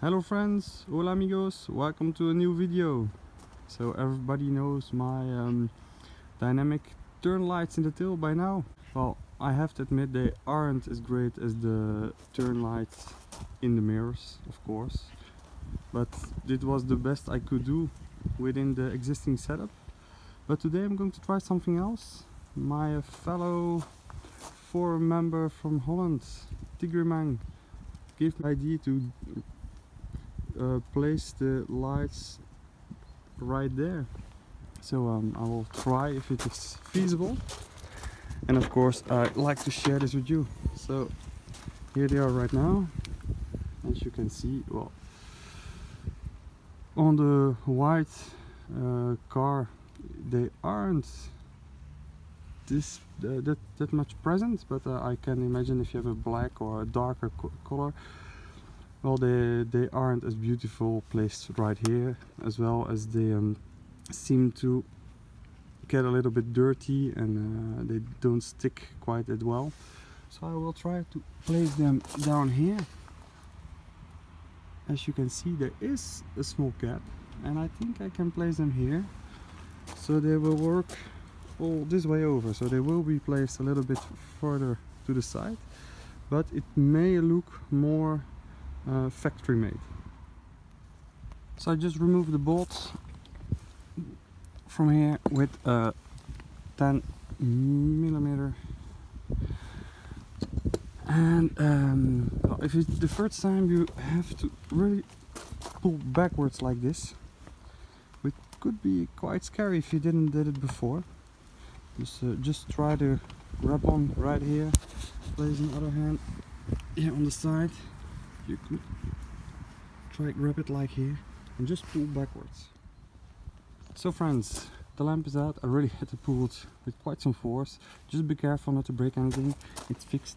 Hello friends, hola amigos, welcome to a new video. So everybody knows my um, dynamic turn lights in the tail by now. Well, I have to admit they aren't as great as the turn lights in the mirrors, of course. But it was the best I could do within the existing setup. But today I'm going to try something else. My fellow forum member from Holland, Tigrimang, gave me the idea to uh, place the lights right there. So um, I will try if it is feasible. And of course I like to share this with you. So here they are right now. As you can see, well, on the white uh, car they aren't this uh, that that much present but uh, I can imagine if you have a black or a darker co color well they they aren't as beautiful placed right here as well as they um, seem to get a little bit dirty and uh, they don't stick quite as well. So I will try to place them down here. As you can see there is a small gap and I think I can place them here. So they will work all this way over. So they will be placed a little bit further to the side but it may look more uh, factory made. So I just removed the bolts from here with a 10 millimeter. And um, if it's the first time you have to really pull backwards like this. Which could be quite scary if you didn't did it before. Just uh, just try to grab on right here. Place the other hand here on the side you could try grab it like here and just pull backwards. So friends the lamp is out. I really had to pull it with quite some force. Just be careful not to break anything. It's fixed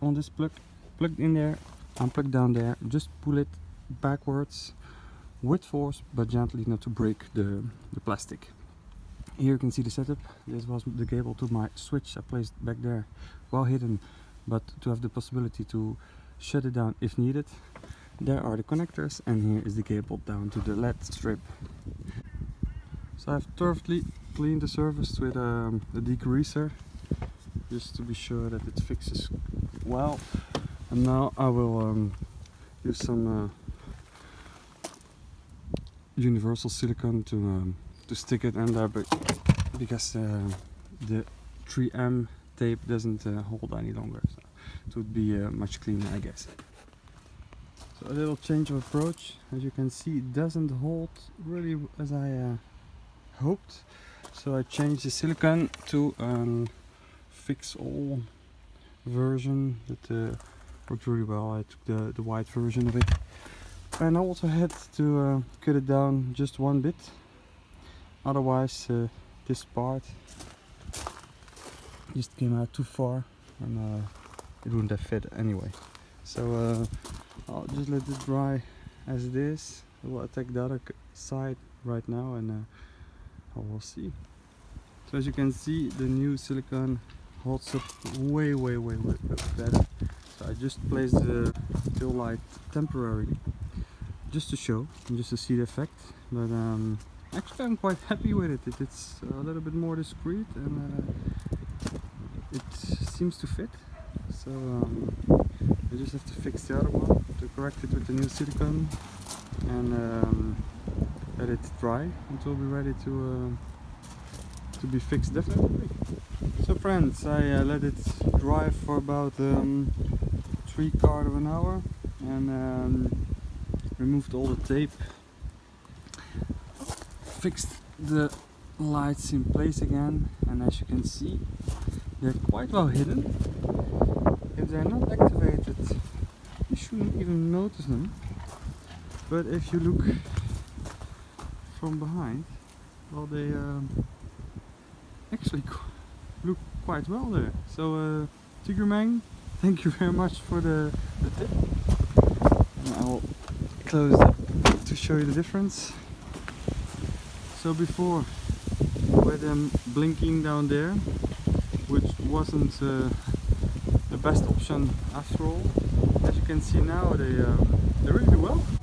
on this plug plugged in there unplugged down there. Just pull it backwards with force but gently not to break the, the plastic. Here you can see the setup. This was the cable to my switch I placed back there well hidden but to have the possibility to shut it down if needed. There are the connectors and here is the cable down to the LED strip. So I've thoroughly cleaned the surface with um, a degreaser just to be sure that it fixes well. And now I will um, use some uh, universal silicone to um, to stick it in there but because uh, the 3M tape doesn't uh, hold any longer so it would be uh, much cleaner I guess. So a little change of approach. As you can see it doesn't hold really as I uh, hoped. So I changed the silicone to um, fix all version that uh, worked really well. I took the, the white version of it. And I also had to uh, cut it down just one bit. Otherwise uh, this part just came out too far. And uh, it wouldn't have fit anyway. So uh, I'll just let it dry as it is. I will attack the other side right now and uh, I will see. So as you can see the new silicone holds up way way way way better. So I just placed the tail light temporarily just to show and just to see the effect. But um, actually I'm quite happy with it, it it's a little bit more discreet and uh, it seems to fit so um, I just have to fix the other one to correct it with the new silicone and um, let it dry until we're ready to uh, to be fixed definitely. So friends I uh, let it dry for about um, three quarter of an hour and um, removed all the tape. Fixed the lights in place again and as you can see they're quite well hidden they're not activated. You shouldn't even notice them. But if you look from behind well they um, actually look quite well there. So uh, Tigrimang thank you very much for the, the tip. And I'll close it to show you the difference. So before with them blinking down there, which wasn't uh, the best option after all, as you can see now they, uh, they really do well.